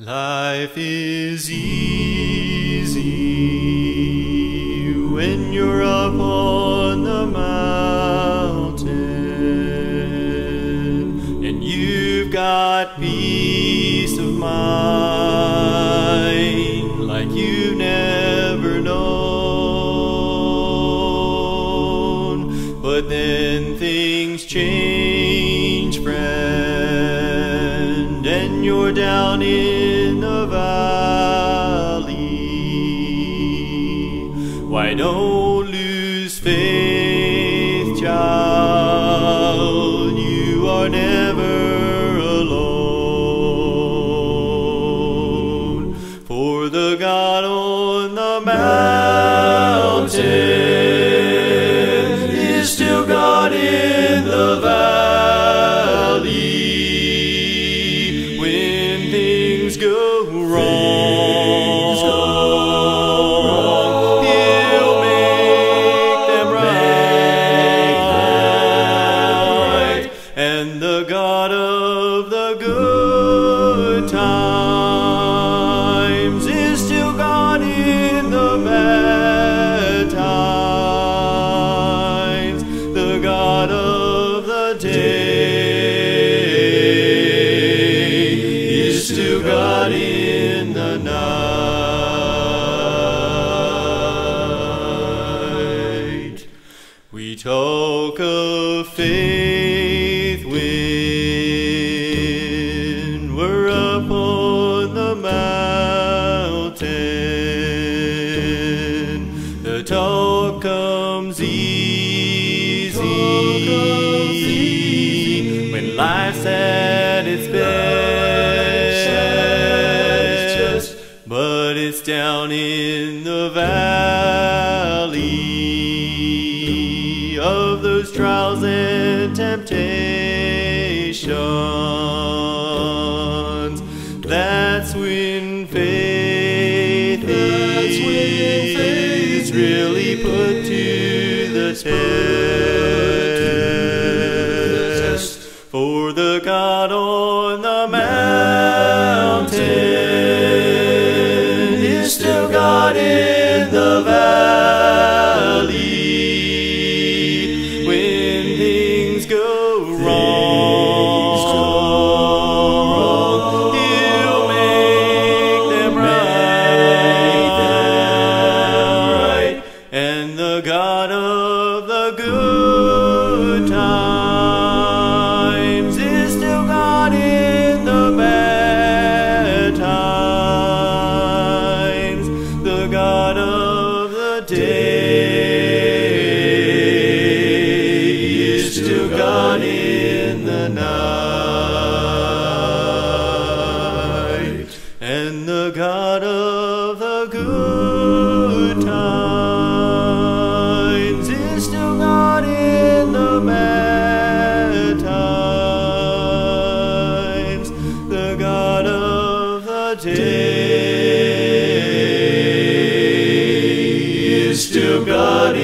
Life is easy when you're up on the mountain and you've got peace of mind like you've never known. But then things change, friend, and you're down in Why don't lose faith, child? You are never alone. For the God on the mountain God of the good times is still God in the bad times. The God of the day is still God in the night. We talk of faith The talk comes easy, when life's at its best. But it's down in the valley of those trials and temptations. To the test. For the God on the mountain is still God in the valley. of the good times is still God in the bad times, the God of the day is still God in the night, and the God of the Is to God